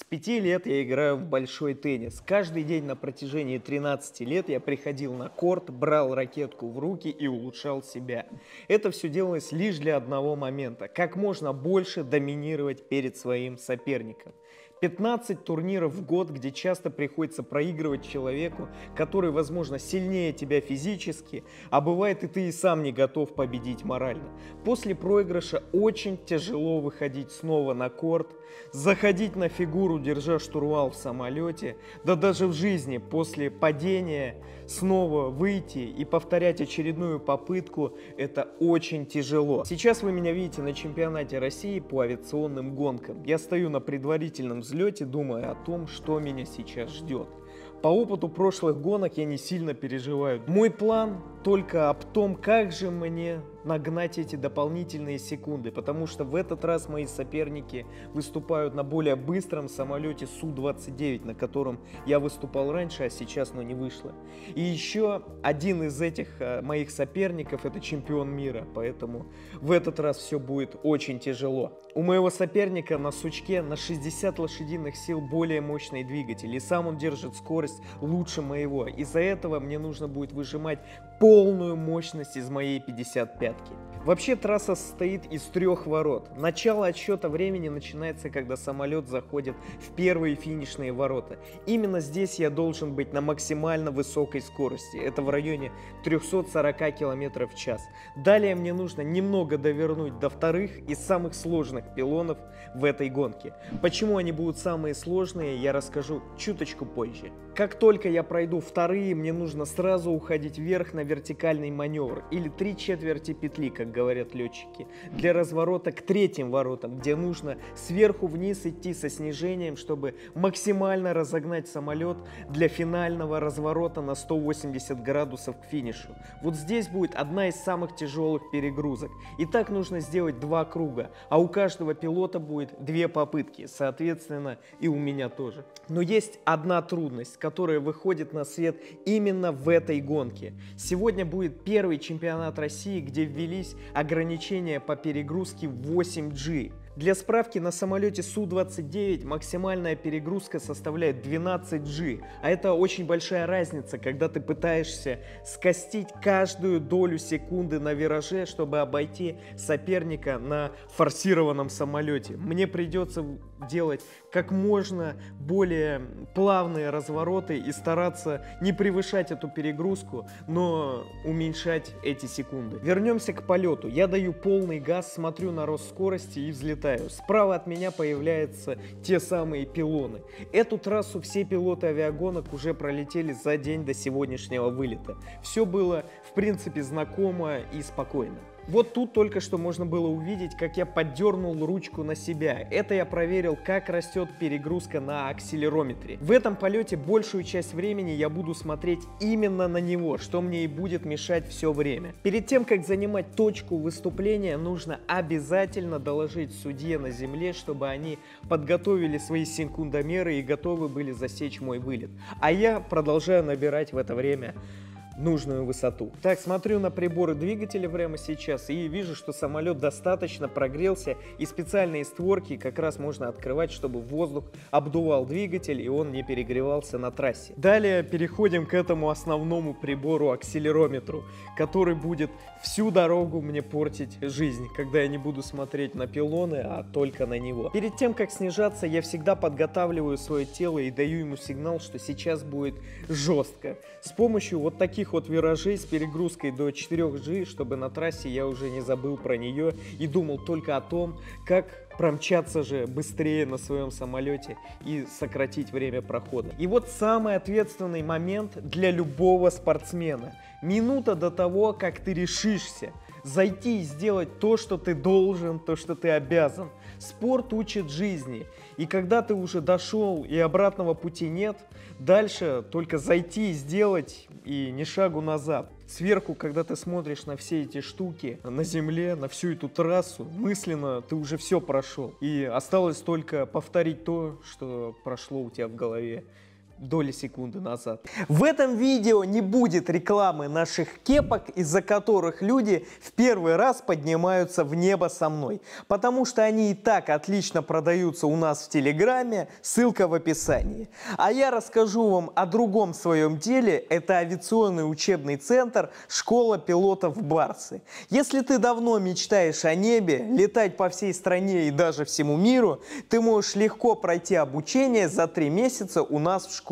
С пяти лет я играю в большой теннис. Каждый день на протяжении 13 лет я приходил на корт, брал ракетку в руки и улучшал себя. Это все делалось лишь для одного момента. Как можно больше доминировать перед своим соперником. 15 турниров в год, где часто приходится проигрывать человеку, который, возможно, сильнее тебя физически, а бывает и ты и сам не готов победить морально. После проигрыша очень тяжело выходить снова на корт, заходить на фигуру, держа штурвал в самолете, да даже в жизни после падения снова выйти и повторять очередную попытку, это очень тяжело. Сейчас вы меня видите на чемпионате России по авиационным гонкам. Я стою на предварительном взлете, думая о том, что меня сейчас ждет. По опыту прошлых гонок я не сильно переживаю. Мой план только об том, как же мне нагнать эти дополнительные секунды, потому что в этот раз мои соперники выступают на более быстром самолете Су-29, на котором я выступал раньше, а сейчас, но не вышло. И еще один из этих э, моих соперников это чемпион мира, поэтому в этот раз все будет очень тяжело. У моего соперника на сучке на 60 лошадиных сил более мощный двигатель, и сам он держит скорость лучше моего. Из-за этого мне нужно будет выжимать полную мощность из моей 55-ки. Вообще трасса состоит из трех ворот. Начало отсчета времени начинается, когда самолет заходит в первые финишные ворота. Именно здесь я должен быть на максимально высокой скорости. Это в районе 340 км в час. Далее мне нужно немного довернуть до вторых и самых сложных пилонов в этой гонке. Почему они будут самые сложные, я расскажу чуточку позже. Как только я пройду вторые, мне нужно сразу уходить вверх на вертикальный маневр или три четверти петли, как говорят летчики, для разворота к третьим воротам, где нужно сверху вниз идти со снижением, чтобы максимально разогнать самолет для финального разворота на 180 градусов к финишу. Вот здесь будет одна из самых тяжелых перегрузок. И так нужно сделать два круга, а у каждого пилота будет две попытки, соответственно и у меня тоже. Но есть одна трудность, которая выходит на свет именно в этой гонке. Сегодня будет первый чемпионат России, где ввелись ограничения по перегрузке 8G. Для справки, на самолете Су-29 максимальная перегрузка составляет 12G, а это очень большая разница, когда ты пытаешься скостить каждую долю секунды на вираже, чтобы обойти соперника на форсированном самолете. Мне придется делать как можно более плавные развороты и стараться не превышать эту перегрузку, но уменьшать эти секунды. Вернемся к полету. Я даю полный газ, смотрю на рост скорости и взлетаю. Справа от меня появляются те самые пилоны. Эту трассу все пилоты авиагонок уже пролетели за день до сегодняшнего вылета. Все было в принципе знакомо и спокойно. Вот тут только что можно было увидеть, как я поддернул ручку на себя. Это я проверил, как растет перегрузка на акселерометре. В этом полете большую часть времени я буду смотреть именно на него, что мне и будет мешать все время. Перед тем, как занимать точку выступления, нужно обязательно доложить судье на земле, чтобы они подготовили свои секундомеры и готовы были засечь мой вылет. А я продолжаю набирать в это время нужную высоту. Так, смотрю на приборы двигателя прямо сейчас и вижу, что самолет достаточно прогрелся и специальные створки как раз можно открывать, чтобы воздух обдувал двигатель и он не перегревался на трассе. Далее переходим к этому основному прибору акселерометру, который будет всю дорогу мне портить жизнь, когда я не буду смотреть на пилоны, а только на него. Перед тем, как снижаться, я всегда подготавливаю свое тело и даю ему сигнал, что сейчас будет жестко. С помощью вот таких вот виражей с перегрузкой до 4G, чтобы на трассе я уже не забыл про нее и думал только о том, как промчаться же быстрее на своем самолете и сократить время прохода. И вот самый ответственный момент для любого спортсмена. Минута до того, как ты решишься зайти и сделать то, что ты должен, то, что ты обязан. Спорт учит жизни. И когда ты уже дошел и обратного пути нет, дальше только зайти и сделать и ни шагу назад. Сверху, когда ты смотришь на все эти штуки, на земле, на всю эту трассу, мысленно ты уже все прошел. И осталось только повторить то, что прошло у тебя в голове доли секунды назад. В этом видео не будет рекламы наших кепок, из-за которых люди в первый раз поднимаются в небо со мной. Потому что они и так отлично продаются у нас в Телеграме, ссылка в описании. А я расскажу вам о другом своем деле, это авиационный учебный центр «Школа пилотов Барсы». Если ты давно мечтаешь о небе, летать по всей стране и даже всему миру, ты можешь легко пройти обучение за три месяца у нас в школе.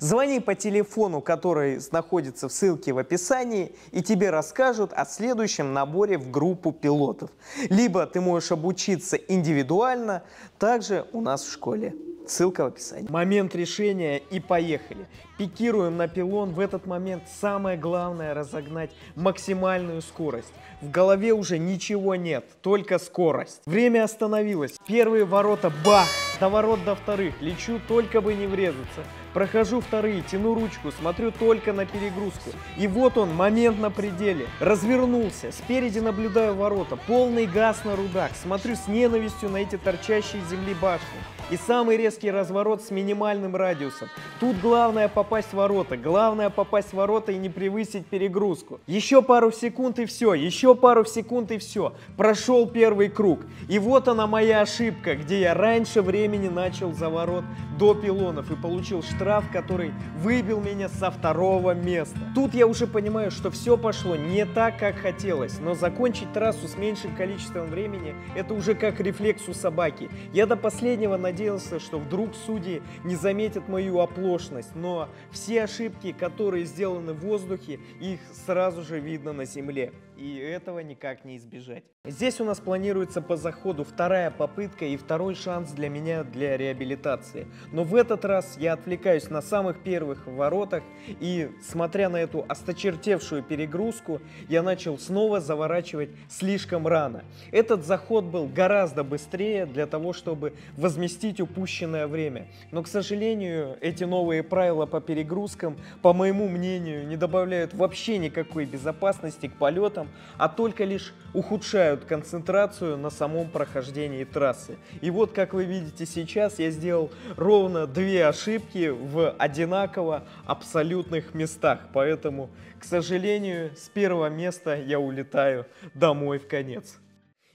Звони по телефону, который находится в ссылке в описании, и тебе расскажут о следующем наборе в группу пилотов. Либо ты можешь обучиться индивидуально, также у нас в школе. Ссылка в описании. Момент решения и поехали. Пикируем на пилон. В этот момент самое главное разогнать максимальную скорость. В голове уже ничего нет, только скорость. Время остановилось. Первые ворота, бах! До ворот до вторых. Лечу, только бы не врезаться. Прохожу вторые, тяну ручку, смотрю только на перегрузку. И вот он, момент на пределе. Развернулся, спереди наблюдаю ворота, полный газ на рудах. Смотрю с ненавистью на эти торчащие земли башни. И самый резкий разворот с минимальным радиусом. Тут главное попасть в ворота, главное попасть в ворота и не превысить перегрузку. Еще пару секунд и все, еще пару секунд и все. Прошел первый круг. И вот она моя ошибка, где я раньше времени начал за ворот до пилонов и получил штраф, который выбил меня со второго места. Тут я уже понимаю, что все пошло не так, как хотелось, но закончить трассу с меньшим количеством времени это уже как рефлекс у собаки. Я до последнего надеялся, что вдруг судьи не заметят мою оплошность, но все ошибки, которые сделаны в воздухе, их сразу же видно на земле и этого никак не избежать. Здесь у нас планируется по заходу вторая попытка и второй шанс для меня для реабилитации. Но в этот раз я отвлекаюсь на самых первых воротах и, смотря на эту осточертевшую перегрузку, я начал снова заворачивать слишком рано. Этот заход был гораздо быстрее для того, чтобы возместить упущенное время. Но, к сожалению, эти новые правила по перегрузкам, по моему мнению, не добавляют вообще никакой безопасности к полетам, учетом, а только лишь ухудшают концентрацию на самом прохождении трассы. И вот, как вы видите сейчас, я сделал ровно две ошибки в одинаково абсолютных местах. Поэтому, к сожалению, с первого места я улетаю домой в конец.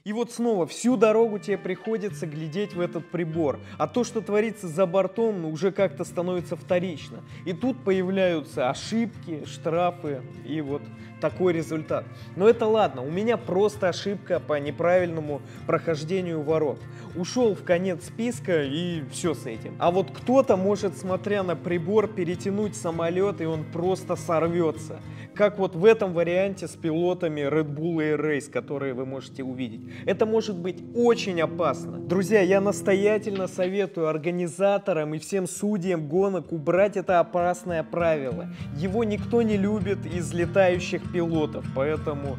И вот снова всю дорогу тебе приходится глядеть в этот прибор, а то, что творится за бортом, уже как-то становится вторично. И тут появляются ошибки, штрафы и вот такой результат. Но это ладно, у меня просто ошибка по неправильному прохождению ворот. Ушел в конец списка и все с этим. А вот кто-то может, смотря на прибор, перетянуть самолет и он просто сорвется. Как вот в этом варианте с пилотами Red Bull Air Race, которые вы можете увидеть. Это может быть очень опасно. Друзья, я настоятельно советую организаторам и всем судьям гонок убрать это опасное правило. Его никто не любит из летающих пилотов, поэтому...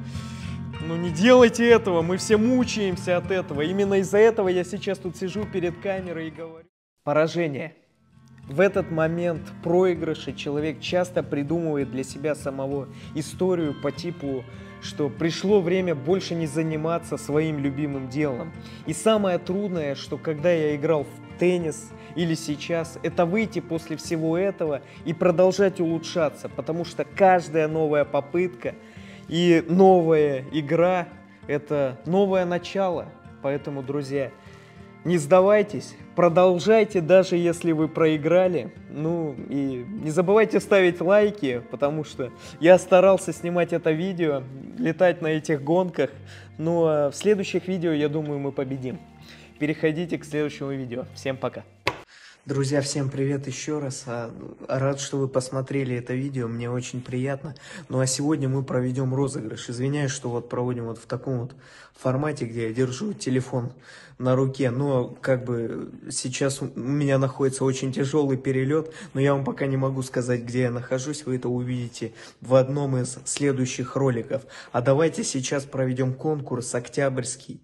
Ну не делайте этого, мы все мучаемся от этого. Именно из-за этого я сейчас тут сижу перед камерой и говорю. Поражение. В этот момент проигрыша человек часто придумывает для себя самого историю по типу, что пришло время больше не заниматься своим любимым делом. И самое трудное, что когда я играл в теннис или сейчас, это выйти после всего этого и продолжать улучшаться, потому что каждая новая попытка и новая игра – это новое начало. Поэтому, друзья, не сдавайтесь, продолжайте, даже если вы проиграли. Ну и не забывайте ставить лайки, потому что я старался снимать это видео, летать на этих гонках. Ну а в следующих видео, я думаю, мы победим. Переходите к следующему видео. Всем пока. Друзья, всем привет еще раз. А, рад, что вы посмотрели это видео, мне очень приятно. Ну а сегодня мы проведем розыгрыш. Извиняюсь, что вот проводим вот в таком вот формате, где я держу телефон на руке. Но как бы сейчас у меня находится очень тяжелый перелет, но я вам пока не могу сказать, где я нахожусь. Вы это увидите в одном из следующих роликов. А давайте сейчас проведем конкурс октябрьский.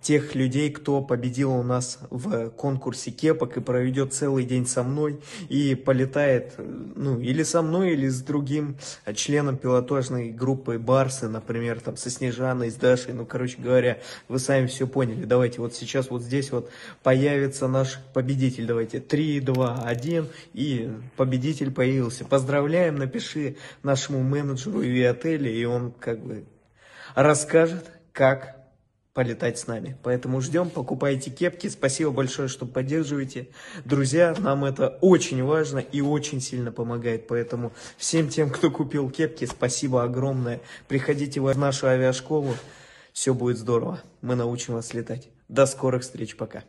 Тех людей, кто победил у нас в конкурсе кепок и проведет целый день со мной и полетает, ну, или со мной, или с другим членом пилотажной группы Барсы, например, там, со Снежаной, с Дашей, ну, короче говоря, вы сами все поняли. Давайте вот сейчас вот здесь вот появится наш победитель. Давайте 3, 2, 1, и победитель появился. Поздравляем, напиши нашему менеджеру и отеле, и он как бы расскажет, как полетать с нами. Поэтому ждем, покупайте кепки. Спасибо большое, что поддерживаете. Друзья, нам это очень важно и очень сильно помогает. Поэтому всем тем, кто купил кепки, спасибо огромное. Приходите в нашу авиашколу. Все будет здорово. Мы научим вас летать. До скорых встреч. Пока.